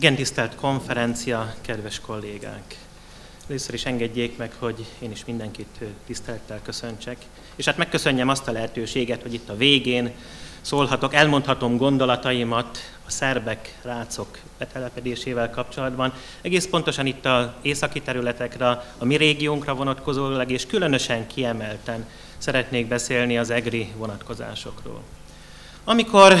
Igen, tisztelt konferencia, kedves kollégák! Először is engedjék meg, hogy én is mindenkit tisztelettel köszöntsek, és hát megköszönjem azt a lehetőséget, hogy itt a végén szólhatok, elmondhatom gondolataimat a szerbek, rácok betelepedésével kapcsolatban, egész pontosan itt az északi területekre, a mi régiónkra vonatkozólag, és különösen kiemelten szeretnék beszélni az egri vonatkozásokról. Amikor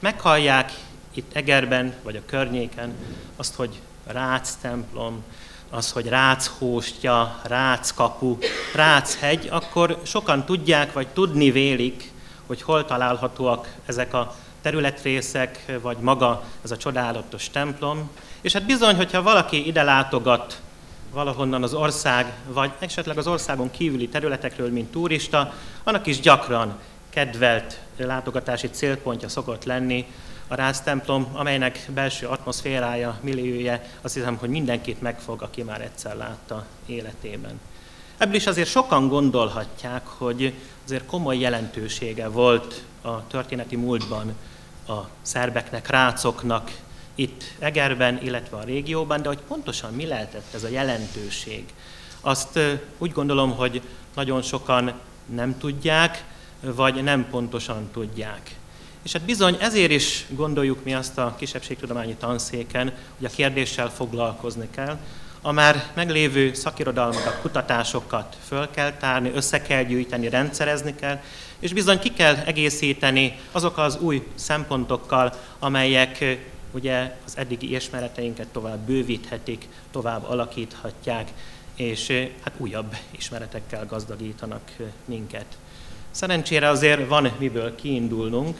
meghallják itt Egerben, vagy a környéken azt, hogy Rác templom, az, hogy Rác hóstja, Rác kapu, Rác hegy, akkor sokan tudják, vagy tudni vélik, hogy hol találhatóak ezek a területrészek, vagy maga ez a csodálatos templom. És hát bizony, hogyha valaki ide látogat valahonnan az ország, vagy esetleg az országon kívüli területekről, mint turista, annak is gyakran kedvelt látogatási célpontja szokott lenni a Rász templom, amelynek belső atmoszférája, millióje, azt hiszem, hogy mindenkit megfog, aki már egyszer látta életében. Ebből is azért sokan gondolhatják, hogy azért komoly jelentősége volt a történeti múltban a szerbeknek, rácoknak itt Egerben, illetve a régióban, de hogy pontosan mi lehetett ez a jelentőség, azt úgy gondolom, hogy nagyon sokan nem tudják, vagy nem pontosan tudják. És hát bizony ezért is gondoljuk mi azt a kisebbségtudományi tanszéken, hogy a kérdéssel foglalkozni kell, a már meglévő szakirodalmakat, kutatásokat föl kell tárni, össze kell gyűjteni, rendszerezni kell, és bizony ki kell egészíteni azokkal az új szempontokkal, amelyek ugye az eddigi ismereteinket tovább bővíthetik, tovább alakíthatják, és hát újabb ismeretekkel gazdagítanak minket. Szerencsére azért van miből kiindulnunk,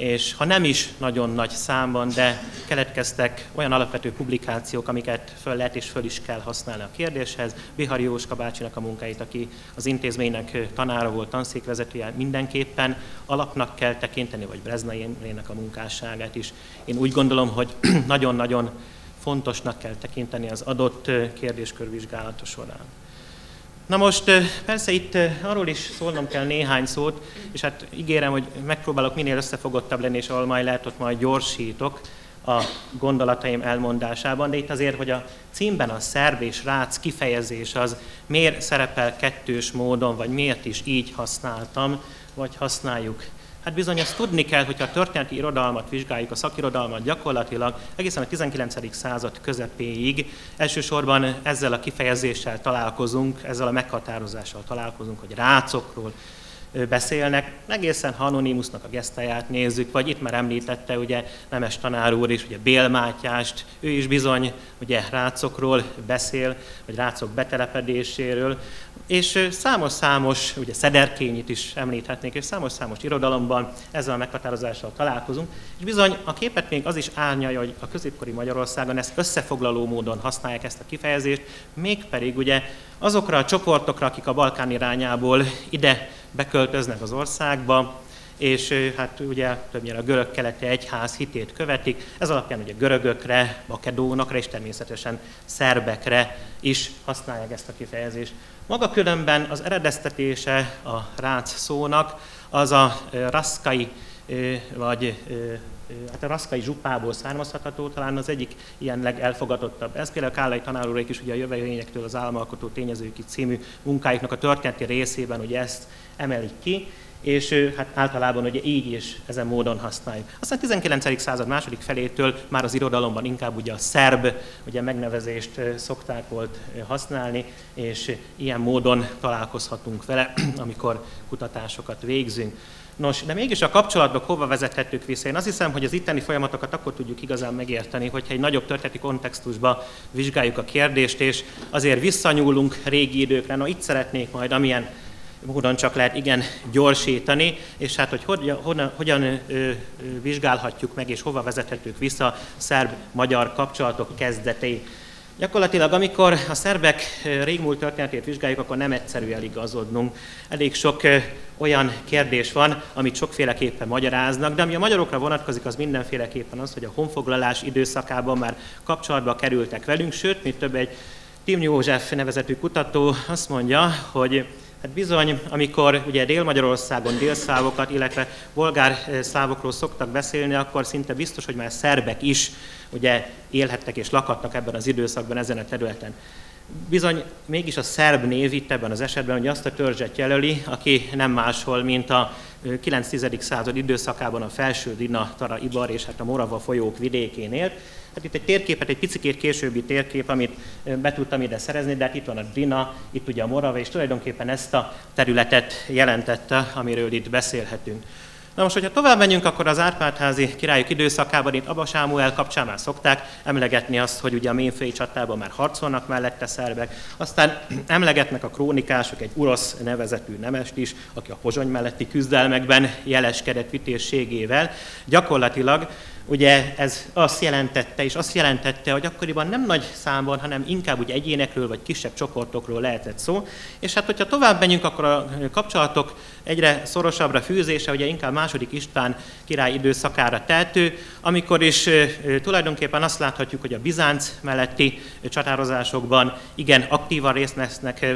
és ha nem is nagyon nagy számban, de keletkeztek olyan alapvető publikációk, amiket föl lehet és föl is kell használni a kérdéshez. Bihari Jóska bácsinak a munkáit, aki az intézménynek tanára volt, tanszékvezetője, mindenképpen alapnak kell tekinteni, vagy Breznai a munkásságát is. Én úgy gondolom, hogy nagyon-nagyon fontosnak kell tekinteni az adott kérdéskörvizsgálata során. Na most persze itt arról is szólnom kell néhány szót, és hát ígérem, hogy megpróbálok minél összefogottabb lenni, és ahol majd lehet, ott majd gyorsítok a gondolataim elmondásában, de itt azért, hogy a címben a szerb és rác kifejezés az miért szerepel kettős módon, vagy miért is így használtam, vagy használjuk Hát bizony azt tudni kell, hogyha a történeti irodalmat vizsgáljuk, a szakirodalmat gyakorlatilag egészen a 19. század közepéig elsősorban ezzel a kifejezéssel találkozunk, ezzel a meghatározással találkozunk, hogy rácokról, beszélnek, egészen Anonymusnak a gesztáját nézzük, vagy itt már említette ugye Nemes tanár úr is, ugye Bél Mátyást, ő is bizony ugye rácokról beszél, vagy rácok betelepedéséről, és számos-számos, ugye Szederkényit is említhetnék, és számos-számos irodalomban ezzel a meghatározással találkozunk, és bizony a képet még az is árnyalja, hogy a középkori Magyarországon ezt összefoglaló módon használják ezt a kifejezést, mégpedig ugye azokra a csoportokra, akik a Balkán irányából ide beköltöznek az országba, és hát ugye többnyire a görög keleti egyház hitét követik, ez alapján ugye görögökre, makedónokra és természetesen szerbekre is használják ezt a kifejezést. Maga különben az eredeztetése a rác szónak az a raszkai vagy hát a raszkai zsupából származható, talán az egyik ilyen legelfogadottabb. Ez például Kállai tanár is ugye a jövőjényektől az államalkotó tényezők című munkáiknak a történeti részében ugye ezt emelik ki, és hát általában ugye így is ezen módon használjuk. Aztán a 19. század második felétől már az irodalomban inkább ugye a szerb ugye megnevezést szokták volt használni, és ilyen módon találkozhatunk vele, amikor kutatásokat végzünk. Nos, de mégis a kapcsolatban hova vezethetők vissza? Én azt hiszem, hogy az itteni folyamatokat akkor tudjuk igazán megérteni, hogyha egy nagyobb történeti kontextusba vizsgáljuk a kérdést, és azért visszanyúlunk régi időkre. No, itt szeretnék majd, amilyen módon csak lehet igen gyorsítani, és hát hogy hogyan, hogyan, vizsgálhatjuk meg, és hova vezethetők vissza szerb-magyar kapcsolatok kezdetei. Gyakorlatilag, amikor a szerbek régmúlt történetét vizsgáljuk, akkor nem egyszerű eligazodnunk. Elég sok olyan kérdés van, amit sokféleképpen magyaráznak, de ami a magyarokra vonatkozik, az mindenféleképpen az, hogy a honfoglalás időszakában már kapcsolatba kerültek velünk, sőt, mint több egy Tim József nevezetű kutató azt mondja, hogy Hát bizony, amikor ugye Dél-Magyarországon délszávokat, illetve bolgár szávokról szoktak beszélni, akkor szinte biztos, hogy már szerbek is ugye élhettek és lakadtak ebben az időszakban ezen a területen. Bizony mégis a szerb név itt ebben az esetben hogy azt a törzset jelöli, aki nem máshol, mint a 9-10. század időszakában a felső Dina, Tara, Ibar és hát a Morava folyók vidékén élt. Hát itt egy térképet, egy picit későbbi térkép, amit be tudtam ide szerezni, de hát itt van a Drina, itt ugye a Morava, és tulajdonképpen ezt a területet jelentette, amiről itt beszélhetünk. Na most, hogyha tovább menjünk, akkor az Árpádházi királyok időszakában itt Abba Sámuel kapcsán már szokták emlegetni azt, hogy ugye a Ménfői csatában már harcolnak mellette szerbek, aztán emlegetnek a krónikások egy urosz nevezetű nemest is, aki a Pozsony melletti küzdelmekben jeleskedett vitézségével. Gyakorlatilag ugye ez azt jelentette, és azt jelentette, hogy akkoriban nem nagy számban, hanem inkább úgy egyénekről vagy kisebb csoportokról lehetett szó. És hát, hogyha tovább menjünk, akkor a kapcsolatok egyre szorosabbra fűzése, ugye inkább második István király időszakára tehető, amikor is tulajdonképpen azt láthatjuk, hogy a Bizánc melletti csatározásokban igen aktívan részt vesznek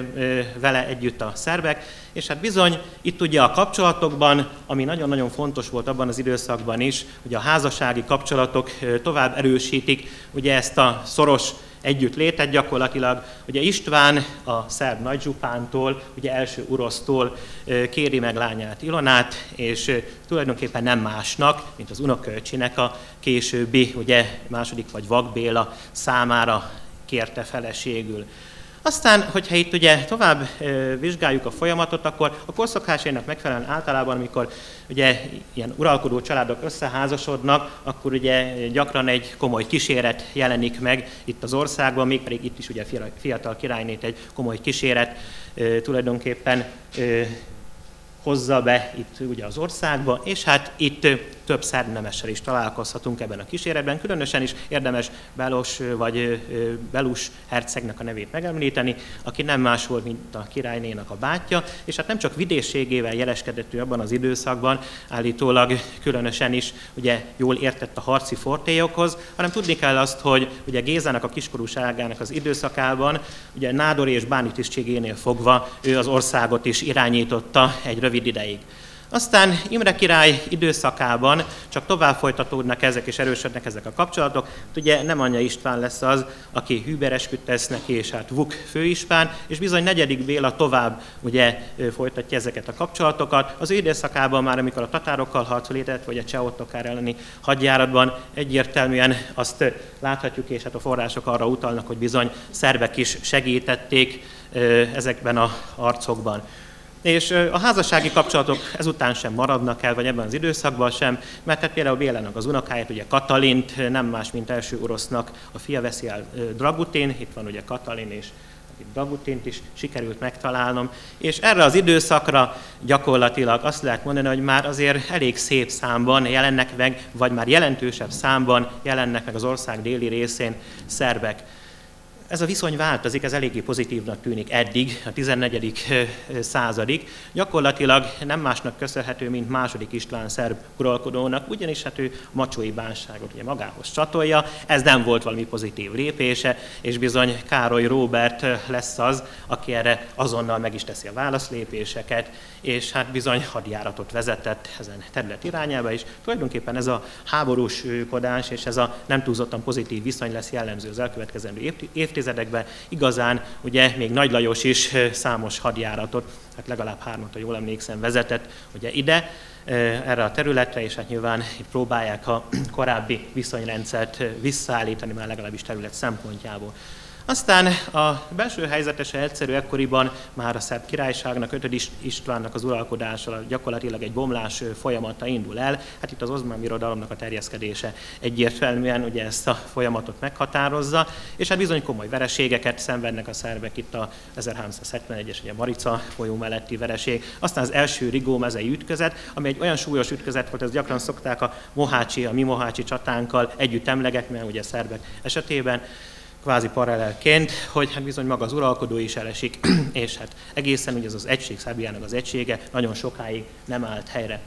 vele együtt a szerbek, és hát bizony itt ugye a kapcsolatokban, ami nagyon-nagyon fontos volt abban az időszakban is, hogy a házassági kapcsolatok tovább erősítik ugye ezt a szoros együtt létet gyakorlatilag. Ugye István a szerb nagyzsupántól, ugye első urosztól kéri meg lányát Ilonát, és tulajdonképpen nem másnak, mint az unokölcsinek a későbbi, ugye második vagy Vakbéla számára kérte feleségül. Aztán, hogyha itt ugye tovább vizsgáljuk a folyamatot, akkor a korszakásainak megfelelően általában, amikor ugye ilyen uralkodó családok összeházasodnak, akkor ugye gyakran egy komoly kíséret jelenik meg itt az országban, mégpedig itt is ugye fiatal királynét egy komoly kíséret tulajdonképpen hozza be itt ugye az országba, és hát itt több szernemessel is találkozhatunk ebben a kíséretben. Különösen is érdemes Belos vagy Belus hercegnek a nevét megemlíteni, aki nem más volt, mint a királynénak a bátyja, és hát nem csak vidészségével jeleskedett ő abban az időszakban, állítólag különösen is ugye jól értett a harci fortélyokhoz, hanem tudni kell azt, hogy ugye Gézának a kiskorúságának az időszakában, ugye Nádori és Báni tisztségénél fogva ő az országot is irányította egy rövid ideig. Aztán Imre király időszakában csak tovább folytatódnak ezek és erősödnek ezek a kapcsolatok. Hát ugye nem anyja István lesz az, aki hűberes tesz neki, és hát Vuk főispán, és bizony negyedik Béla tovább ugye folytatja ezeket a kapcsolatokat. Az ő időszakában már, amikor a tatárokkal harcolétett, vagy a csehottokár elleni hadjáratban egyértelműen azt láthatjuk, és hát a források arra utalnak, hogy bizony szerbek is segítették ezekben a harcokban. És a házassági kapcsolatok ezután sem maradnak el, vagy ebben az időszakban sem, mert hát például Bélának az unokáját, ugye Katalint, nem más, mint első orosznak a fia veszi el Dragutin, itt van ugye Katalin és itt Dragutint is sikerült megtalálnom, és erre az időszakra gyakorlatilag azt lehet mondani, hogy már azért elég szép számban jelennek meg, vagy már jelentősebb számban jelennek meg az ország déli részén szerbek. Ez a viszony változik, ez eléggé pozitívnak tűnik eddig, a 14. századig. Gyakorlatilag nem másnak köszönhető, mint második István szerb uralkodónak, ugyanis hát ő macsói bánságot ugye magához csatolja, ez nem volt valami pozitív lépése, és bizony Károly Róbert lesz az, aki erre azonnal meg is teszi a válaszlépéseket, és hát bizony hadjáratot vezetett ezen terület irányába, és tulajdonképpen ez a háborús kodás és ez a nem túlzottan pozitív viszony lesz jellemző az elkövetkezendő évtizedekben, évtizedekben igazán ugye még Nagy Lajos is számos hadjáratot, hát legalább hármat, ha jól emlékszem, vezetett ugye ide, erre a területre, és hát nyilván próbálják a korábbi viszonyrendszert visszaállítani, már legalábbis terület szempontjából. Aztán a belső helyzetese egyszerű ekkoriban már a szerb királyságnak, 5. Istvánnak az uralkodása gyakorlatilag egy bomlás folyamata indul el. Hát itt az ozmán birodalomnak a terjeszkedése egyértelműen ugye ezt a folyamatot meghatározza, és hát bizony komoly vereségeket szenvednek a szerbek itt a 1371-es ugye Marica folyó melletti vereség. Aztán az első Rigó mezei ütközet, ami egy olyan súlyos ütközet volt, ez gyakran szokták a Mohácsi, a mi Mohácsi csatánkkal együtt emlegetni, ugye a szerbek esetében kvázi paralelként, hogy hát bizony maga az uralkodó is elesik, és hát egészen ugye az az egység, Szerbiának az egysége nagyon sokáig nem állt helyre.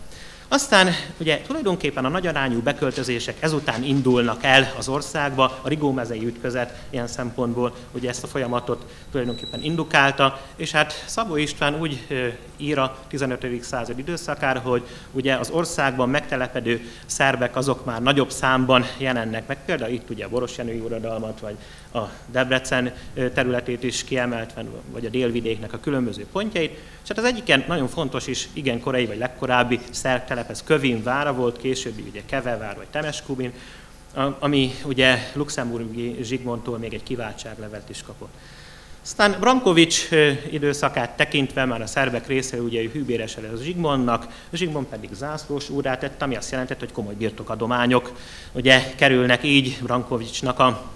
Aztán ugye tulajdonképpen a nagyarányú beköltözések ezután indulnak el az országba, a Rigó mezei ütközet ilyen szempontból ugye ezt a folyamatot tulajdonképpen indukálta, és hát Szabó István úgy ír a 15. század időszakára, hogy ugye az országban megtelepedő szerbek azok már nagyobb számban jelennek meg, például itt ugye a Borosjenői uradalmat, vagy a Debrecen területét is kiemeltve, vagy a délvidéknek a különböző pontjait. És hát az egyiken nagyon fontos is, igen korai vagy legkorábbi szerb telep, ez Kövin vára volt, későbbi ugye Kevevár vagy Temeskubin, ami ugye Luxemburgi Zsigmondtól még egy kiváltságlevet is kapott. Aztán Brankovics időszakát tekintve már a szerbek része ugye hűbéres a Zsigmondnak, Zsigmond pedig zászlós úrát tett, ami azt jelentett, hogy komoly birtokadományok ugye kerülnek így Brankovicsnak a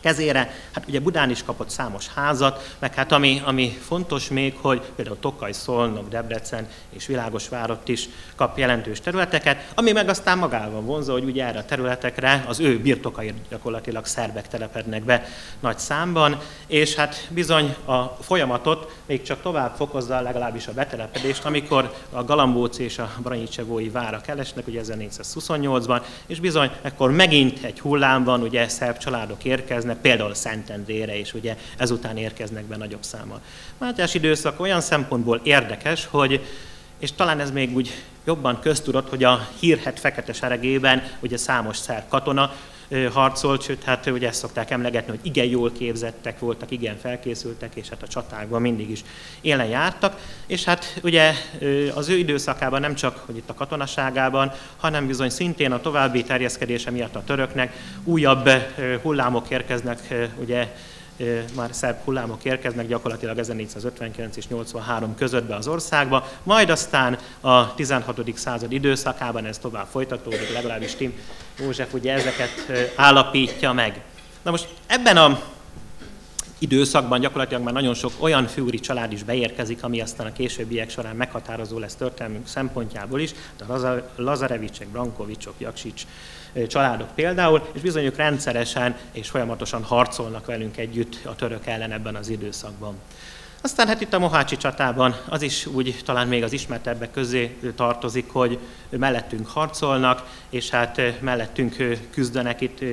kezére. Hát ugye Budán is kapott számos házat, meg hát ami, ami fontos még, hogy például Tokaj, Szolnok, Debrecen és Világosvárot is kap jelentős területeket, ami meg aztán magával vonza, hogy ugye erre a területekre az ő birtokai gyakorlatilag szerbek telepednek be nagy számban, és hát bizony a folyamatot még csak tovább fokozza legalábbis a betelepedést, amikor a Galambóc és a Branyicsevói várak elesnek, ugye 1428-ban, és bizony ekkor megint egy hullám van, ugye szerb családok érkeznek, érkeznek, például Szentendrére is, ugye ezután érkeznek be nagyobb számmal. Mátyás időszak olyan szempontból érdekes, hogy és talán ez még úgy jobban köztudott, hogy a hírhet fekete seregében ugye számos szerb katona harcolt, sőt, hát ugye ezt szokták emlegetni, hogy igen jól képzettek voltak, igen felkészültek, és hát a csatákban mindig is élen jártak, és hát ugye az ő időszakában nem csak, hogy itt a katonaságában, hanem bizony szintén a további terjeszkedése miatt a töröknek újabb hullámok érkeznek, ugye már szerb hullámok érkeznek gyakorlatilag 1459 és 83 között az országba, majd aztán a 16. század időszakában ez tovább folytatódik, legalábbis Tim József ugye ezeket állapítja meg. Na most ebben a időszakban gyakorlatilag már nagyon sok olyan fűri család is beérkezik, ami aztán a későbbiek során meghatározó lesz történelmünk szempontjából is, a Lazarevicsek, Brankovicsok, Jaksics családok például, és bizonyos rendszeresen és folyamatosan harcolnak velünk együtt a török ellen ebben az időszakban. Aztán hát itt a Mohácsi csatában az is úgy talán még az ismertebbek közé tartozik, hogy mellettünk harcolnak, és hát mellettünk küzdenek itt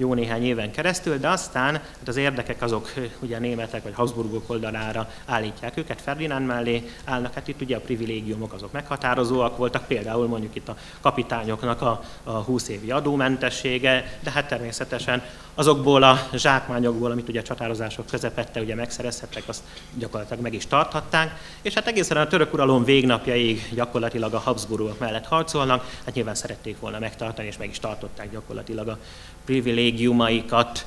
jó néhány éven keresztül, de aztán hát az érdekek azok ugye németek vagy Habsburgok oldalára állítják őket, Ferdinand mellé. Állnak, hát itt ugye a privilégiumok azok meghatározóak voltak, például mondjuk itt a kapitányoknak a, a 20 évi adómentessége, de hát természetesen azokból a zsákmányokból, amit ugye a csatározások közepette ugye megszerezhettek, azt gyakorlatilag meg is tarthatták, és hát egészen a török uralom végnapjaig gyakorlatilag a Habsburgok mellett harcolnak, hát nyilván szerették volna megtartani, és meg is tartották gyakorlatilag a privilégiumaikat,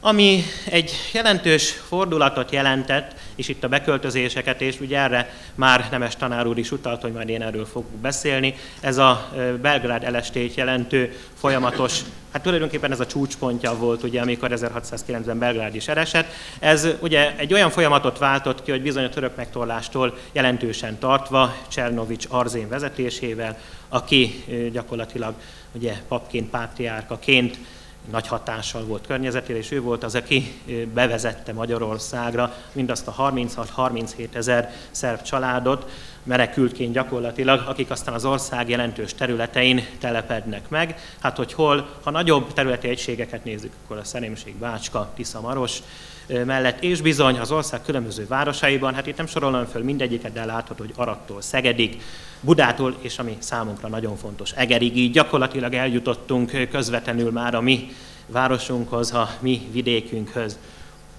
ami egy jelentős fordulatot jelentett, és itt a beköltözéseket, és ugye erre már Nemes tanár úr is utalt, hogy majd én erről fogok beszélni, ez a Belgrád elestét jelentő folyamatos, hát tulajdonképpen ez a csúcspontja volt, ugye, amikor 1609-ben Belgrád is eresett. Ez ugye egy olyan folyamatot váltott ki, hogy bizony a török megtorlástól jelentősen tartva, Csernovics Arzén vezetésével, aki gyakorlatilag ugye papként, pátriárkaként nagy hatással volt környezetére, és ő volt az, aki bevezette Magyarországra mindazt a 36-37 ezer szerb családot, merekültként gyakorlatilag, akik aztán az ország jelentős területein telepednek meg. Hát, hogy hol, ha nagyobb területi egységeket nézzük, akkor a Szerémség, Bácska, Tisza, Maros, mellett, és bizony az ország különböző városaiban, hát itt nem sorolom föl mindegyiket, de látható, hogy Arattól Szegedig, Budától, és ami számunkra nagyon fontos, Egerig, így gyakorlatilag eljutottunk közvetlenül már a mi városunkhoz, a mi vidékünkhöz.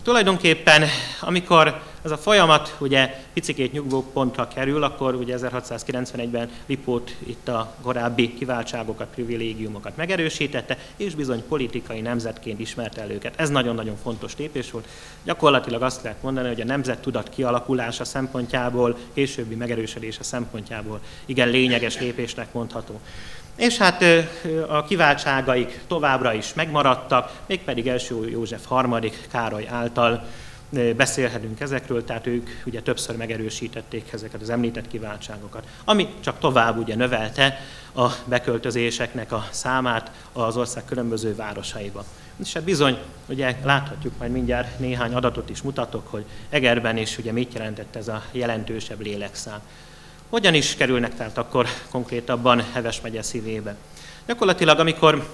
Tulajdonképpen, amikor ez a folyamat ugye picikét nyugvópontra kerül, akkor ugye 1691-ben Lipót itt a korábbi kiváltságokat, privilégiumokat megerősítette, és bizony politikai nemzetként ismerte el őket. Ez nagyon-nagyon fontos lépés volt. Gyakorlatilag azt lehet mondani, hogy a nemzet tudat kialakulása szempontjából, későbbi megerősödése szempontjából igen lényeges lépésnek mondható. És hát a kiváltságaik továbbra is megmaradtak, mégpedig első József harmadik Károly által beszélhetünk ezekről, tehát ők ugye többször megerősítették ezeket az említett kiváltságokat, ami csak tovább ugye növelte a beköltözéseknek a számát az ország különböző városaiba. És hát bizony, ugye láthatjuk majd mindjárt néhány adatot is mutatok, hogy Egerben is ugye mit jelentett ez a jelentősebb lélekszám. Hogyan is kerülnek tehát akkor konkrétabban Heves megye szívébe? Gyakorlatilag, amikor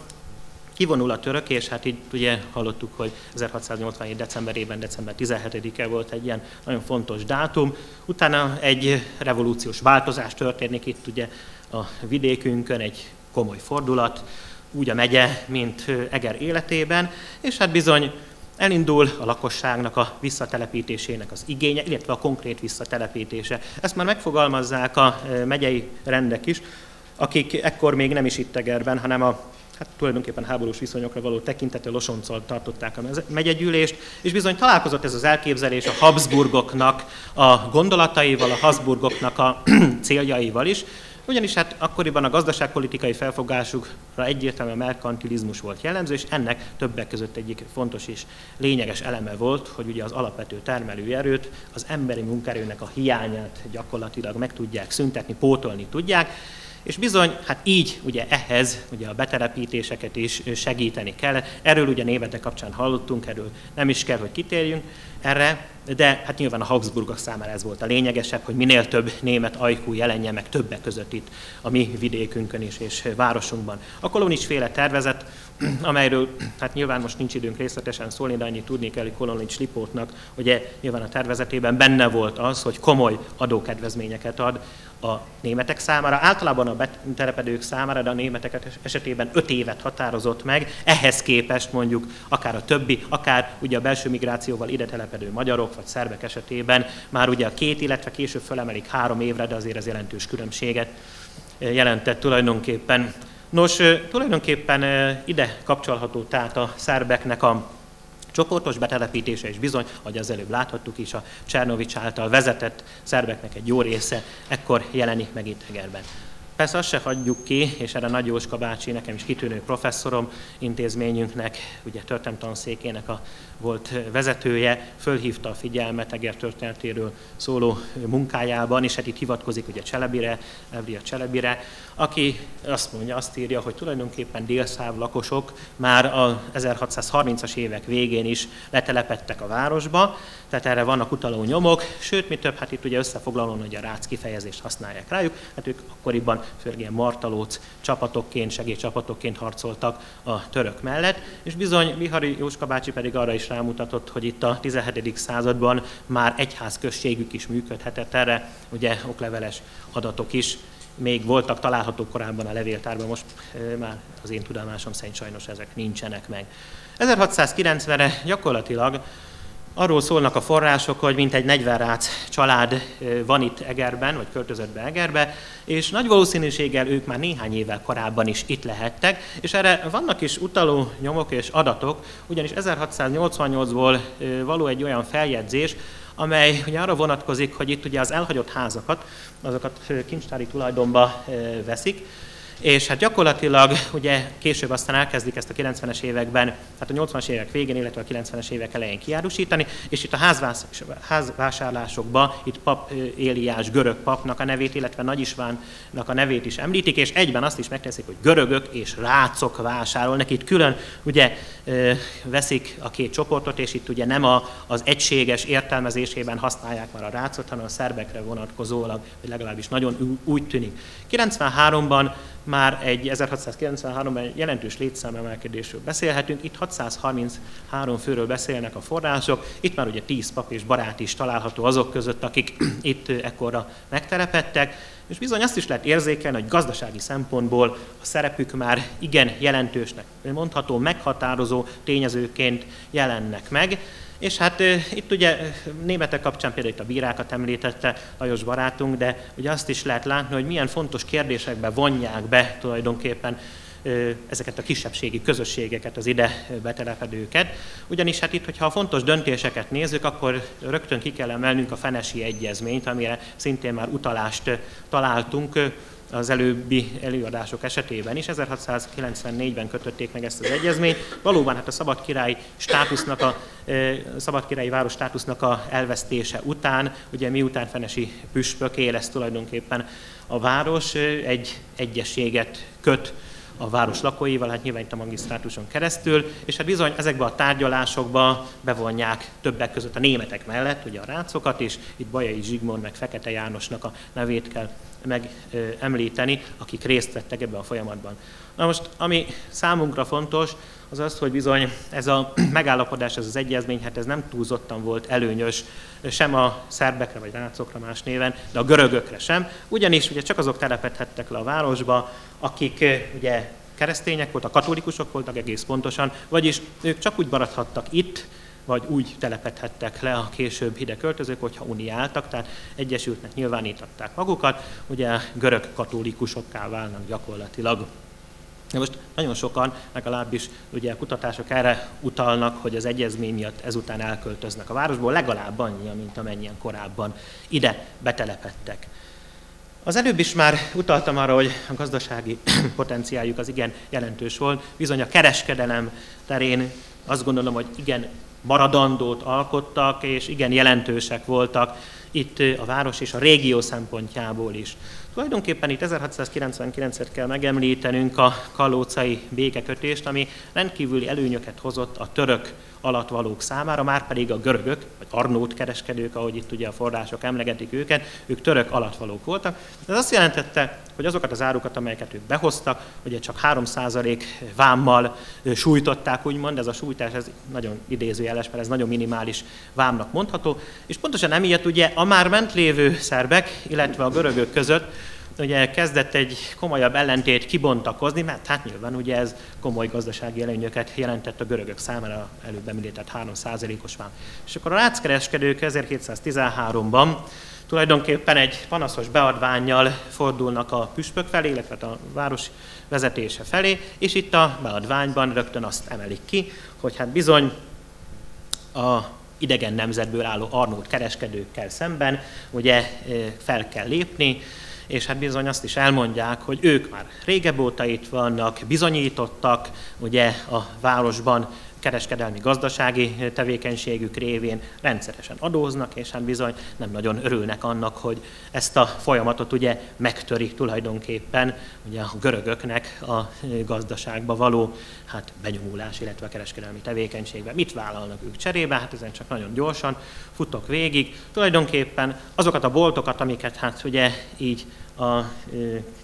kivonul a török, és hát így ugye hallottuk, hogy 1687. decemberében, december 17-e volt egy ilyen nagyon fontos dátum. Utána egy revolúciós változás történik itt ugye a vidékünkön, egy komoly fordulat, úgy a megye, mint Eger életében, és hát bizony elindul a lakosságnak a visszatelepítésének az igénye, illetve a konkrét visszatelepítése. Ezt már megfogalmazzák a megyei rendek is, akik ekkor még nem is itt Egerben, hanem a hát tulajdonképpen háborús viszonyokra való tekintettel Losonccal tartották a megyegyűlést, és bizony találkozott ez az elképzelés a Habsburgoknak a gondolataival, a Habsburgoknak a céljaival is, ugyanis hát akkoriban a gazdaságpolitikai felfogásukra egyértelműen merkantilizmus volt jellemző, és ennek többek között egyik fontos és lényeges eleme volt, hogy ugye az alapvető termelőerőt, az emberi munkaerőnek a hiányát gyakorlatilag meg tudják szüntetni, pótolni tudják, és bizony, hát így ugye ehhez ugye a betelepítéseket is segíteni kell. Erről ugye németek kapcsán hallottunk, erről nem is kell, hogy kitérjünk erre, de hát nyilván a Habsburgok számára ez volt a lényegesebb, hogy minél több német ajkú jelenjen meg többek között itt a mi vidékünkön is és városunkban. A kolónis féle tervezet, amelyről hát nyilván most nincs időnk részletesen szólni, de annyit tudni kell, hogy Kolonics Lipótnak, ugye nyilván a tervezetében benne volt az, hogy komoly adókedvezményeket ad a németek számára, általában a betelepedők számára, de a németek esetében öt évet határozott meg, ehhez képest mondjuk akár a többi, akár ugye a belső migrációval ide telepedő magyarok vagy szerbek esetében már ugye a két, illetve később fölemelik három évre, de azért ez jelentős különbséget jelentett tulajdonképpen. Nos, tulajdonképpen ide kapcsolható tehát a szerbeknek a csoportos betelepítése, és bizony, ahogy az előbb láthattuk is, a Csernovics által vezetett szerbeknek egy jó része ekkor jelenik meg itt Egerben. Persze azt se hagyjuk ki, és erre Nagy Jóska bácsi, nekem is kitűnő professzorom intézményünknek, ugye történtanszékének a volt vezetője, fölhívta a figyelmet Eger történetéről szóló munkájában, és hát itt hivatkozik ugye Cselebire, Evria Cselebire, aki azt mondja, azt írja, hogy tulajdonképpen délszáv lakosok már a 1630-as évek végén is letelepettek a városba, tehát erre vannak utaló nyomok, sőt, mi több, hát itt ugye összefoglalóan, hogy a rác kifejezést használják rájuk, hát ők akkoriban főleg ilyen martalóc csapatokként, segélycsapatokként harcoltak a török mellett, és bizony Bihari Jóska bácsi pedig arra is rámutatott, hogy itt a 17. században már egyházközségük is működhetett erre, ugye okleveles adatok is még voltak találhatók korábban a levéltárban, most már az én tudomásom szerint sajnos ezek nincsenek meg. 1690-re gyakorlatilag Arról szólnak a források, hogy mintegy 40 rác család van itt Egerben, vagy költözött be Egerbe, és nagy valószínűséggel ők már néhány évvel korábban is itt lehettek, és erre vannak is utaló nyomok és adatok, ugyanis 1688-ból való egy olyan feljegyzés, amely ugye arra vonatkozik, hogy itt ugye az elhagyott házakat, azokat kincstári tulajdonba veszik, és hát gyakorlatilag ugye később aztán elkezdik ezt a 90-es években, tehát a 80-as évek végén, illetve a 90-es évek elején kiárusítani, és itt a házvásárlásokban itt pap Éliás görög papnak a nevét, illetve Nagy Istvánnak a nevét is említik, és egyben azt is megteszik, hogy görögök és rácok vásárolnak. Itt külön ugye veszik a két csoportot, és itt ugye nem a, az egységes értelmezésében használják már a rácot, hanem a szerbekre vonatkozólag, vagy legalábbis nagyon úgy tűnik. 93-ban már egy 1693-ban jelentős létszámemelkedésről beszélhetünk, itt 633 főről beszélnek a források, itt már ugye 10 pap és barát is található azok között, akik itt ekkorra megterepettek, és bizony azt is lehet érzékelni, hogy gazdasági szempontból a szerepük már igen jelentősnek mondható, meghatározó tényezőként jelennek meg. És hát itt ugye németek kapcsán például itt a bírákat említette Lajos barátunk, de ugye azt is lehet látni, hogy milyen fontos kérdésekbe vonják be tulajdonképpen ezeket a kisebbségi közösségeket, az ide betelepedőket. Ugyanis hát itt, hogyha a fontos döntéseket nézzük, akkor rögtön ki kell emelnünk a Fenesi Egyezményt, amire szintén már utalást találtunk az előbbi előadások esetében is. 1694-ben kötötték meg ezt az egyezményt. Valóban hát a szabadkirályi státusznak, a, a szabadkirályi város státusznak a elvesztése után, ugye miután Fenesi püspöké lesz tulajdonképpen a város, egy egyességet köt a város lakóival, hát nyilván itt a magisztrátuson keresztül, és hát bizony ezekbe a tárgyalásokba bevonják többek között a németek mellett, ugye a rácokat is, itt Bajai Zsigmond meg Fekete Jánosnak a nevét kell megemlíteni, akik részt vettek ebbe a folyamatban. Na most, ami számunkra fontos, az az, hogy bizony ez a megállapodás, ez az egyezmény, hát ez nem túlzottan volt előnyös sem a szerbekre vagy rácokra más néven, de a görögökre sem, ugyanis ugye csak azok telepedhettek le a városba, akik ugye keresztények voltak, katolikusok voltak egész pontosan, vagyis ők csak úgy maradhattak itt, vagy úgy telepedhettek le a később ide költözők, hogyha uniáltak, tehát egyesültnek nyilvánították magukat, ugye görög katolikusokká válnak gyakorlatilag. De most nagyon sokan, legalábbis ugye a kutatások erre utalnak, hogy az egyezmény miatt ezután elköltöznek a városból, legalább annyi, mint amennyien korábban ide betelepettek. Az előbb is már utaltam arra, hogy a gazdasági potenciáljuk az igen jelentős volt. Bizony a kereskedelem terén azt gondolom, hogy igen maradandót alkottak, és igen jelentősek voltak itt a város és a régió szempontjából is. Tulajdonképpen itt 1699-et kell megemlítenünk a kalócai békekötést, ami rendkívüli előnyöket hozott a török alatvalók számára, már pedig a görögök, vagy arnót kereskedők, ahogy itt ugye a források emlegetik őket, ők török alatvalók voltak. Ez azt jelentette, hogy azokat az árukat, amelyeket ők behoztak, ugye csak 3% vámmal sújtották, úgymond, ez a sújtás, ez nagyon idézőjeles, mert ez nagyon minimális vámnak mondható, és pontosan emiatt ugye a már ment lévő szerbek, illetve a görögök között ugye kezdett egy komolyabb ellentét kibontakozni, mert hát nyilván ugye ez komoly gazdasági előnyöket jelentett a görögök számára, előbb említett 3%-os vám. És akkor a ráckereskedők 1713-ban tulajdonképpen egy panaszos beadványjal fordulnak a püspök felé, illetve a város vezetése felé, és itt a beadványban rögtön azt emelik ki, hogy hát bizony a idegen nemzetből álló Arnót kereskedőkkel szemben ugye eh, fel kell lépni, és hát bizony azt is elmondják, hogy ők már régebb óta itt vannak, bizonyítottak ugye a városban kereskedelmi gazdasági tevékenységük révén rendszeresen adóznak, és hát bizony nem nagyon örülnek annak, hogy ezt a folyamatot ugye megtöri tulajdonképpen ugye a görögöknek a gazdaságba való hát benyomulás, illetve a kereskedelmi tevékenységbe. Mit vállalnak ők cserébe? Hát ezen csak nagyon gyorsan futok végig. Tulajdonképpen azokat a boltokat, amiket hát ugye így a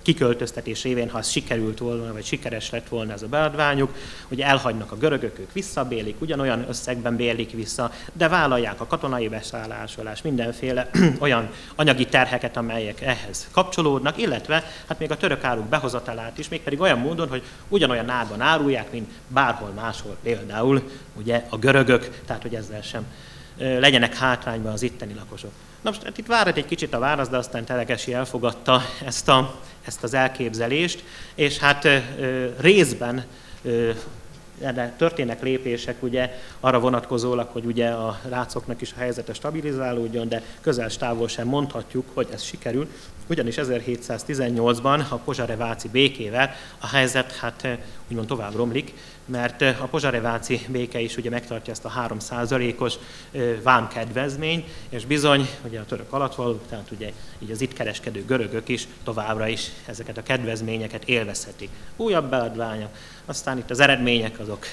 kiköltöztetés révén, ha az sikerült volna, vagy sikeres lett volna ez a beadványuk, hogy elhagynak a görögök, ők visszabélik, ugyanolyan összegben bélik vissza, de vállalják a katonai beszállásolás, mindenféle olyan anyagi terheket, amelyek ehhez kapcsolódnak, illetve hát még a török áruk behozatalát is, mégpedig olyan módon, hogy ugyanolyan árban árulják, mint bárhol máshol, például ugye a görögök, tehát hogy ezzel sem legyenek hátrányban az itteni lakosok. Na most hát itt várat egy kicsit a válasz, de aztán Telegesi elfogadta ezt, a, ezt az elképzelést, és hát részben de történnek lépések ugye arra vonatkozólag, hogy ugye a rácoknak is a helyzete stabilizálódjon, de közel távol sem mondhatjuk, hogy ez sikerül, ugyanis 1718-ban a Pozsareváci békével a helyzet hát úgymond tovább romlik, mert a pozsareváci béke is ugye megtartja ezt a 3%-os vámkedvezmény, és bizony, ugye a török alatvalók, tehát ugye így az itt kereskedő görögök is továbbra is ezeket a kedvezményeket élvezhetik. Újabb beadványok, aztán itt az eredmények azok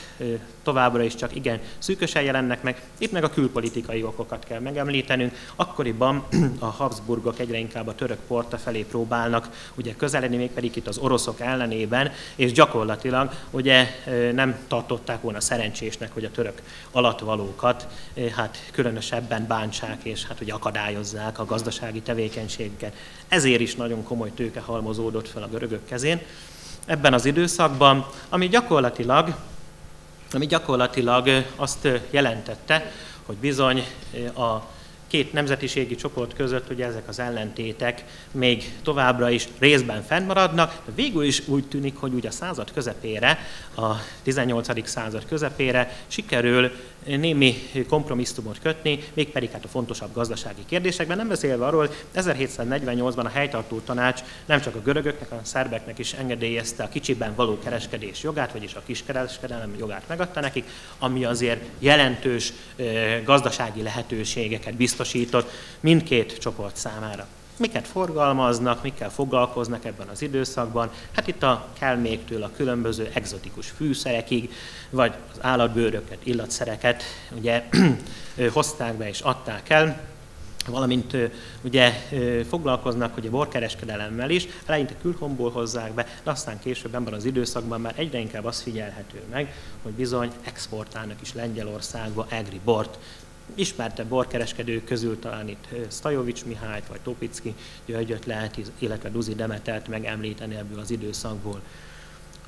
továbbra is csak igen szűkösen jelennek meg. Itt meg a külpolitikai okokat kell megemlítenünk. Akkoriban a Habsburgok egyre inkább a török porta felé próbálnak ugye közeledni, mégpedig itt az oroszok ellenében, és gyakorlatilag ugye nem tartották volna szerencsésnek, hogy a török alatvalókat hát különösebben bántsák, és hát ugye akadályozzák a gazdasági tevékenységet. Ezért is nagyon komoly tőke halmozódott fel a görögök kezén ebben az időszakban, ami gyakorlatilag, ami gyakorlatilag azt jelentette, hogy bizony a két nemzetiségi csoport között ugye ezek az ellentétek még továbbra is részben fennmaradnak, de végül is úgy tűnik, hogy ugye a század közepére, a 18. század közepére sikerül némi kompromisszumot kötni, mégpedig hát a fontosabb gazdasági kérdésekben, nem beszélve arról, hogy 1748-ban a helytartó tanács nem csak a görögöknek, hanem a szerbeknek is engedélyezte a kicsiben való kereskedés jogát, vagyis a kiskereskedelem jogát megadta nekik, ami azért jelentős gazdasági lehetőségeket biztosított mindkét csoport számára. Miket forgalmaznak, mikkel foglalkoznak ebben az időszakban? Hát itt a kelméktől a különböző egzotikus fűszerekig, vagy az állatbőröket, illatszereket ugye hozták be és adták el, valamint ugye foglalkoznak ugye borkereskedelemmel is, eleinte külhomból hozzák be, de aztán később ebben az időszakban már egyre inkább az figyelhető meg, hogy bizony exportálnak is Lengyelországba egri bort, ismertebb borkereskedők közül talán itt Stajovics Mihályt vagy Topicki Györgyöt lehet, illetve Duzi Demetert megemlíteni ebből az időszakból.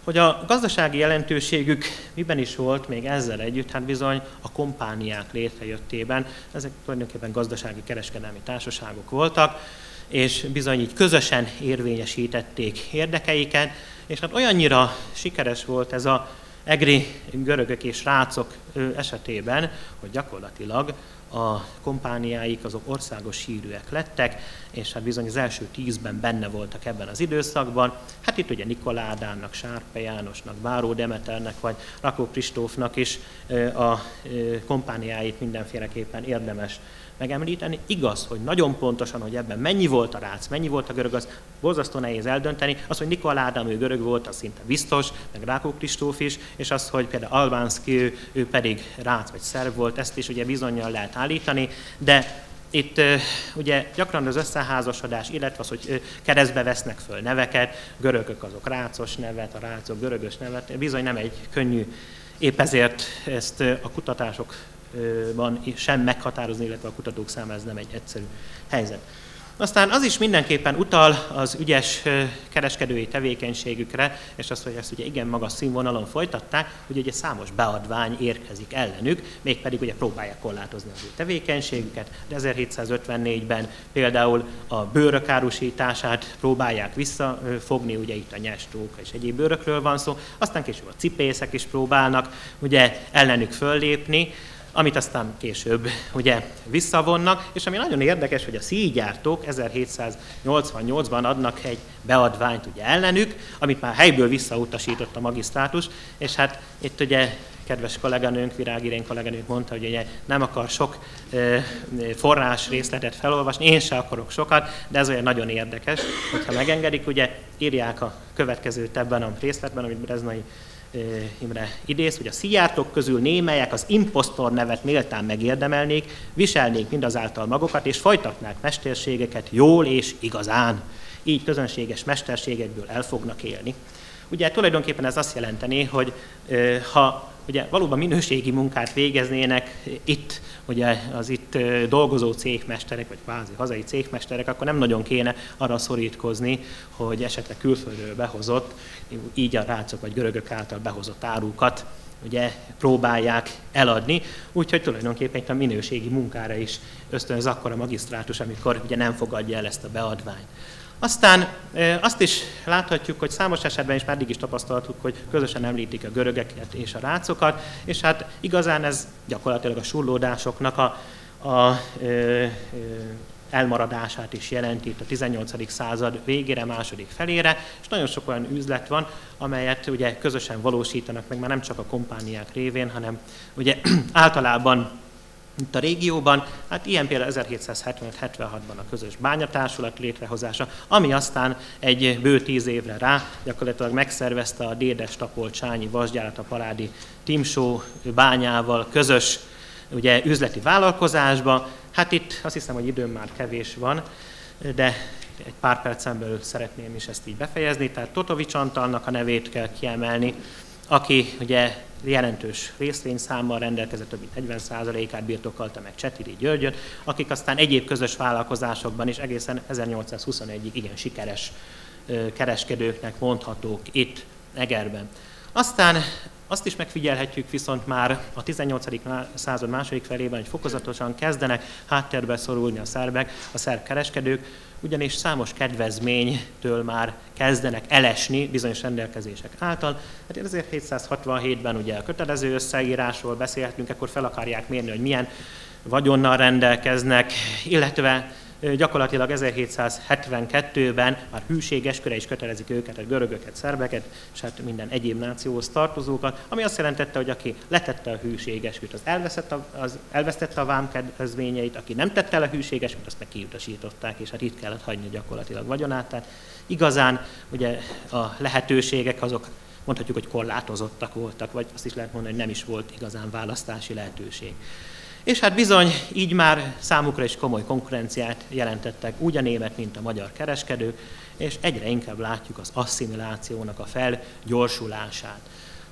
Hogy a gazdasági jelentőségük miben is volt még ezzel együtt, hát bizony a kompániák létrejöttében, ezek tulajdonképpen gazdasági kereskedelmi társaságok voltak, és bizony így közösen érvényesítették érdekeiket, és hát olyannyira sikeres volt ez a egri görögök és rácok esetében, hogy gyakorlatilag a kompániáik azok országos hírűek lettek, és hát bizony az első tízben benne voltak ebben az időszakban. Hát itt ugye Nikoládának, Sárpe Jánosnak, Báró Demeternek, vagy Rakó Kristófnak is a kompániáit mindenféleképpen érdemes megemlíteni. Igaz, hogy nagyon pontosan, hogy ebben mennyi volt a rác, mennyi volt a görög, az borzasztó nehéz eldönteni. Az, hogy Nikola Ádám ő görög volt, az szinte biztos, meg Rákó Kristóf is, és az, hogy például Albánszki, ő, ő pedig rác vagy szerb volt, ezt is ugye bizonyal lehet állítani, de itt ugye gyakran az összeházasodás, illetve az, hogy keresztbe vesznek föl neveket, görögök azok rácos nevet, a rácok görögös nevet, bizony nem egy könnyű Épp ezért ezt a kutatások van sem meghatározni, illetve a kutatók számára ez nem egy egyszerű helyzet. Aztán az is mindenképpen utal az ügyes kereskedői tevékenységükre, és azt, hogy ezt ugye igen magas színvonalon folytatták, hogy ugye számos beadvány érkezik ellenük, mégpedig ugye próbálják korlátozni az ő tevékenységüket, de 1754-ben például a bőrök árusítását próbálják visszafogni, ugye itt a nyestók és egyéb bőrökről van szó, aztán később a cipészek is próbálnak ugye ellenük föllépni, amit aztán később ugye visszavonnak, és ami nagyon érdekes, hogy a szígyártók 1788-ban adnak egy beadványt ugye ellenük, amit már helyből visszautasított a magisztrátus, és hát itt ugye kedves kolléganőnk, Virágirén kolléganőnk mondta, hogy ugye nem akar sok forrás részletet felolvasni, én se akarok sokat, de ez olyan nagyon érdekes, hogyha megengedik, ugye írják a következőt ebben a részletben, amit Breznai Imre idéz, hogy a szijártok közül némelyek az impostor nevet méltán megérdemelnék, viselnék mindazáltal magukat, és folytatnák mesterségeket jól és igazán. Így közönséges mesterségekből el fognak élni. Ugye tulajdonképpen ez azt jelenteni, hogy ha ugye valóban minőségi munkát végeznének itt, ugye az itt dolgozó cégmesterek, vagy kvázi hazai cégmesterek, akkor nem nagyon kéne arra szorítkozni, hogy esetleg külföldről behozott, így a rácok vagy görögök által behozott árukat ugye próbálják eladni, úgyhogy tulajdonképpen itt a minőségi munkára is ösztönöz akkor a magisztrátus, amikor ugye nem fogadja el ezt a beadványt. Aztán azt is láthatjuk, hogy számos esetben is már is tapasztaltuk, hogy közösen említik a görögeket és a rácokat, és hát igazán ez gyakorlatilag a surlódásoknak a, a ö, elmaradását is jelenti itt a 18. század végére, második felére, és nagyon sok olyan üzlet van, amelyet ugye közösen valósítanak meg, már nem csak a kompániák révén, hanem ugye általában itt a régióban, hát ilyen például 1775-76-ban a közös bányatársulat létrehozása, ami aztán egy bő tíz évre rá gyakorlatilag megszervezte a Dédes Tapolcsányi Vasgyárat a Paládi Timsó bányával közös ugye, üzleti vállalkozásba. Hát itt azt hiszem, hogy időm már kevés van, de egy pár percen belül szeretném is ezt így befejezni. Tehát Totovics Antalnak a nevét kell kiemelni, aki ugye jelentős részvényszámmal rendelkezett, több mint 40%-át birtokolta meg Csetiri Györgyöt, akik aztán egyéb közös vállalkozásokban is egészen 1821-ig igen sikeres kereskedőknek mondhatók itt Egerben. Aztán azt is megfigyelhetjük viszont már a 18. század második felében, hogy fokozatosan kezdenek háttérbe szorulni a szerbek, a szerb kereskedők, ugyanis számos kedvezménytől már kezdenek elesni bizonyos rendelkezések által. Hát 1767-ben ugye a kötelező összeírásról beszélhetünk, akkor fel akarják mérni, hogy milyen vagyonnal rendelkeznek, illetve gyakorlatilag 1772-ben már hűségesküre is kötelezik őket, a görögöket, szerbeket, és hát minden egyéb nációhoz tartozókat, ami azt jelentette, hogy aki letette a hűségesküt, az, elveszett az elvesztette a vámkedvezményeit, aki nem tette el a hűségesküt, azt meg kiutasították, és hát itt kellett hagyni gyakorlatilag vagyonát. Tehát igazán ugye a lehetőségek azok mondhatjuk, hogy korlátozottak voltak, vagy azt is lehet mondani, hogy nem is volt igazán választási lehetőség. És hát bizony, így már számukra is komoly konkurenciát jelentettek úgy a német, mint a magyar kereskedők, és egyre inkább látjuk az asszimilációnak a felgyorsulását.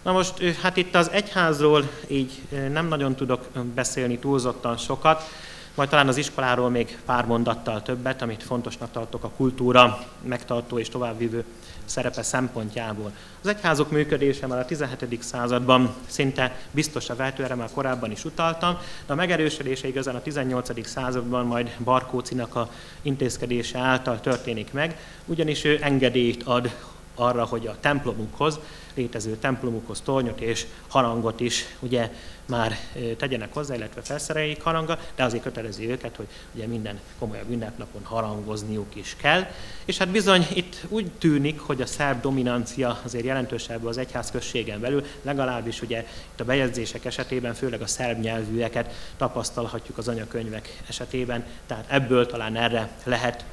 Na most, hát itt az egyházról így nem nagyon tudok beszélni túlzottan sokat, majd talán az iskoláról még pár mondattal többet, amit fontosnak tartok a kultúra megtartó és továbbvívő szerepe szempontjából. Az egyházok működése már a 17. században szinte biztos a vehető, erre már korábban is utaltam, de a megerősödése igazán a 18. században majd Barkócinak a intézkedése által történik meg, ugyanis ő engedélyt ad arra, hogy a templomukhoz, létező templomukhoz tornyot és harangot is ugye már tegyenek hozzá, illetve felszereljék haranga, de azért kötelezi őket, hogy ugye minden komolyabb ünnepnapon harangozniuk is kell. És hát bizony itt úgy tűnik, hogy a szerb dominancia azért jelentősebb az egyház községen belül, legalábbis ugye itt a bejegyzések esetében, főleg a szerb nyelvűeket tapasztalhatjuk az anyakönyvek esetében, tehát ebből talán erre lehet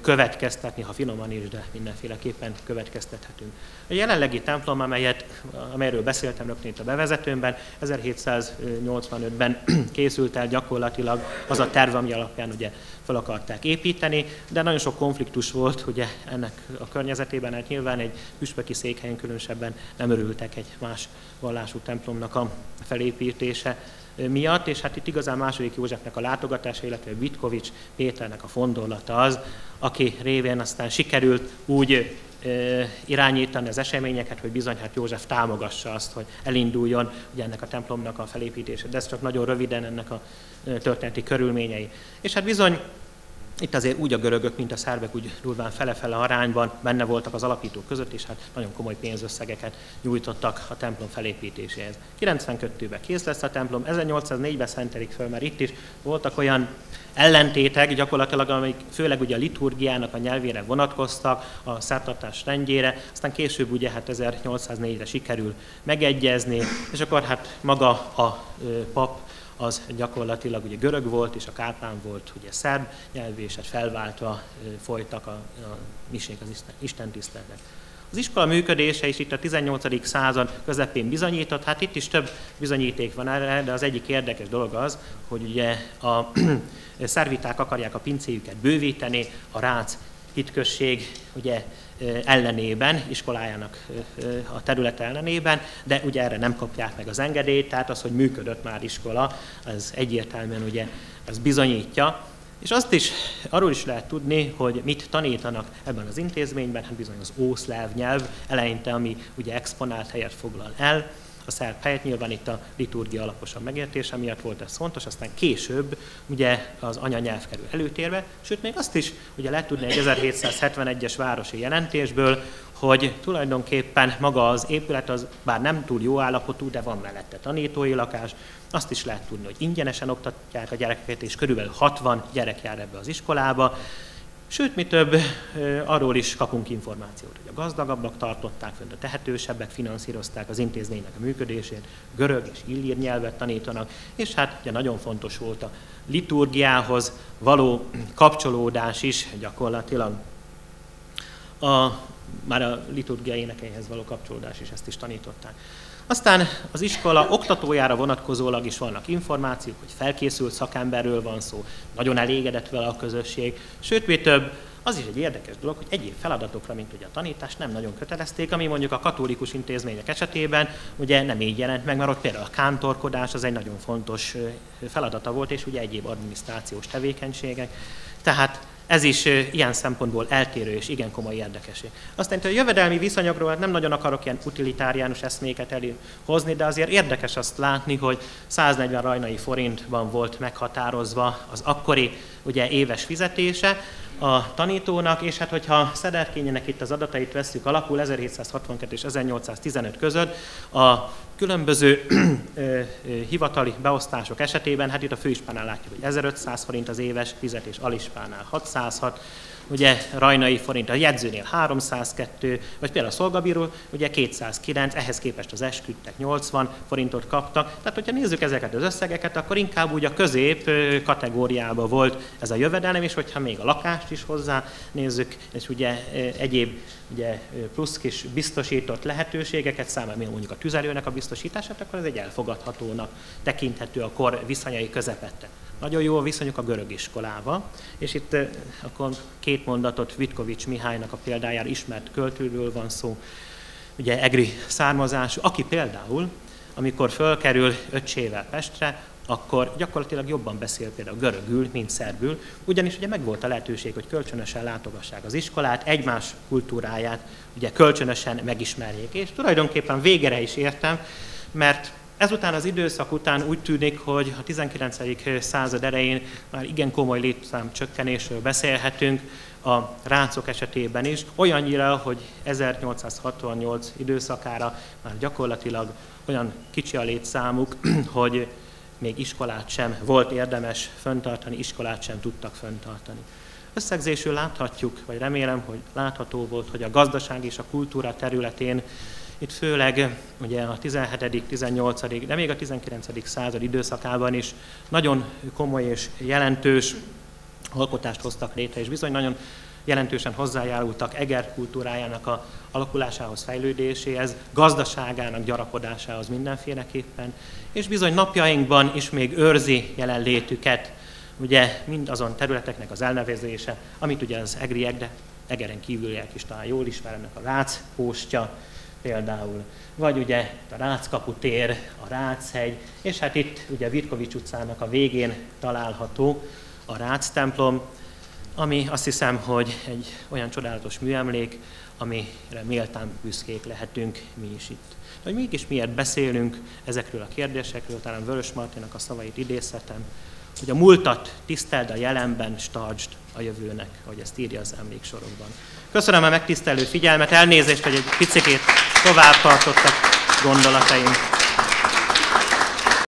következtetni, ha finoman is, de mindenféleképpen következtethetünk. A jelenlegi templom, amelyet, amelyről beszéltem rögtön itt a bevezetőmben, 1785-ben készült el gyakorlatilag az a terv, ami alapján ugye fel akarták építeni, de nagyon sok konfliktus volt ugye ennek a környezetében, hát nyilván egy püspöki székhelyen különösebben nem örültek egy más vallású templomnak a felépítése miatt, és hát itt igazán második Józsefnek a látogatása, illetve Vitkovics Péternek a fondorlata az, aki révén aztán sikerült úgy irányítani az eseményeket, hogy bizony hát József támogassa azt, hogy elinduljon ugye ennek a templomnak a felépítése. De ez csak nagyon röviden ennek a történeti körülményei. És hát bizony itt azért úgy a görögök, mint a szerbek úgy durván fele-fele arányban benne voltak az alapítók között, és hát nagyon komoly pénzösszegeket nyújtottak a templom felépítéséhez. 92-ben kész lesz a templom, 1804-ben szentelik föl, mert itt is voltak olyan ellentétek gyakorlatilag, amik főleg ugye a liturgiának a nyelvére vonatkoztak, a szertartás rendjére, aztán később ugye hát 1804-re sikerül megegyezni, és akkor hát maga a pap az gyakorlatilag ugye görög volt, és a Kárpán volt ugye szerb nyelvű, és hát felváltva folytak a, a misék az Isten tiszteletnek. Az iskola működése is itt a 18. század közepén bizonyított, hát itt is több bizonyíték van erre, de az egyik érdekes dolog az, hogy ugye a szerviták akarják a pincéjüket bővíteni, a rác hitközség ugye ellenében, iskolájának a terület ellenében, de ugye erre nem kapják meg az engedélyt, tehát az, hogy működött már iskola, az egyértelműen ugye az bizonyítja. És azt is, arról is lehet tudni, hogy mit tanítanak ebben az intézményben, hát bizony az ószláv nyelv eleinte, ami ugye exponált helyet foglal el, a szerb helyet, nyilván itt a liturgia alaposan megértése miatt volt ez fontos, aztán később ugye az anyanyelv kerül előtérbe, sőt még azt is ugye lehet tudni egy 1771-es városi jelentésből, hogy tulajdonképpen maga az épület az bár nem túl jó állapotú, de van mellette tanítói lakás, azt is lehet tudni, hogy ingyenesen oktatják a gyerekeket, és körülbelül 60 gyerek jár ebbe az iskolába, Sőt, mi több, arról is kapunk információt, hogy a gazdagabbak tartották fönt, a tehetősebbek finanszírozták az intézménynek a működését, görög és illír nyelvet tanítanak, és hát ugye nagyon fontos volt a liturgiához való kapcsolódás is gyakorlatilag. A, már a liturgia énekeihez való kapcsolódás is ezt is tanították. Aztán az iskola oktatójára vonatkozólag is vannak információk, hogy felkészült szakemberről van szó, nagyon elégedett vele a közösség, sőt, mi több, az is egy érdekes dolog, hogy egyéb feladatokra, mint ugye a tanítás nem nagyon kötelezték, ami mondjuk a katolikus intézmények esetében ugye nem így jelent meg, mert ott például a kántorkodás az egy nagyon fontos feladata volt, és ugye egyéb adminisztrációs tevékenységek. Tehát ez is ilyen szempontból eltérő és igen komoly érdekesség. Aztán a jövedelmi viszonyokról hát nem nagyon akarok ilyen utilitáriánus eszméket előhozni, de azért érdekes azt látni, hogy 140 rajnai forintban volt meghatározva az akkori ugye, éves fizetése, a tanítónak, és hát hogyha Szederkényének itt az adatait veszük alapul 1762 és 1815 között, a különböző hivatali beosztások esetében, hát itt a főispánál látjuk, hogy 1500 forint az éves fizetés, alispánál 606, ugye rajnai forint, a jegyzőnél 302, vagy például a szolgabíró, ugye 209, ehhez képest az esküdtek 80 forintot kaptak. Tehát, hogyha nézzük ezeket az összegeket, akkor inkább úgy a közép kategóriába volt ez a jövedelem, és hogyha még a lakást is hozzá nézzük, és ugye egyéb ugye, plusz kis biztosított lehetőségeket, számára mondjuk a tüzelőnek a biztosítását, akkor ez egy elfogadhatónak tekinthető a kor viszonyai közepette. Nagyon jó a viszonyuk a görög iskolával, és itt akkor két mondatot Vitkovics Mihálynak a példájára ismert költőről van szó, ugye egri származású, aki például, amikor fölkerül öccsével Pestre, akkor gyakorlatilag jobban beszél például görögül, mint szerbül, ugyanis ugye megvolt a lehetőség, hogy kölcsönösen látogassák az iskolát, egymás kultúráját ugye kölcsönösen megismerjék, és tulajdonképpen végere is értem, mert Ezután az időszak után úgy tűnik, hogy a 19. század elején már igen komoly létszám csökkenésről beszélhetünk, a rácok esetében is, olyannyira, hogy 1868 időszakára már gyakorlatilag olyan kicsi a létszámuk, hogy még iskolát sem volt érdemes föntartani, iskolát sem tudtak föntartani. Összegzésül láthatjuk, vagy remélem, hogy látható volt, hogy a gazdaság és a kultúra területén itt főleg ugye a 17., 18., de még a 19. század időszakában is nagyon komoly és jelentős alkotást hoztak létre, és bizony nagyon jelentősen hozzájárultak Eger kultúrájának a alakulásához, fejlődéséhez, gazdaságának gyarapodásához mindenféleképpen, és bizony napjainkban is még őrzi jelenlétüket, ugye mind azon területeknek az elnevezése, amit ugye az egriek, de Egeren kívüliek is talán jól ismernek, a Rác póstja, például, vagy ugye a Ráckapu tér, a Ráchegy, és hát itt ugye Virkovics utcának a végén található a Rác templom, ami azt hiszem, hogy egy olyan csodálatos műemlék, amire méltán büszkék lehetünk mi is itt. De hogy mégis miért beszélünk ezekről a kérdésekről, talán Vörös Martinak a szavait idézhetem, hogy a múltat tiszteld a jelenben, startsd a jövőnek, ahogy ezt írja az emléksorokban. Köszönöm a megtisztelő figyelmet, elnézést, hogy egy picit tovább tartottak gondolataim.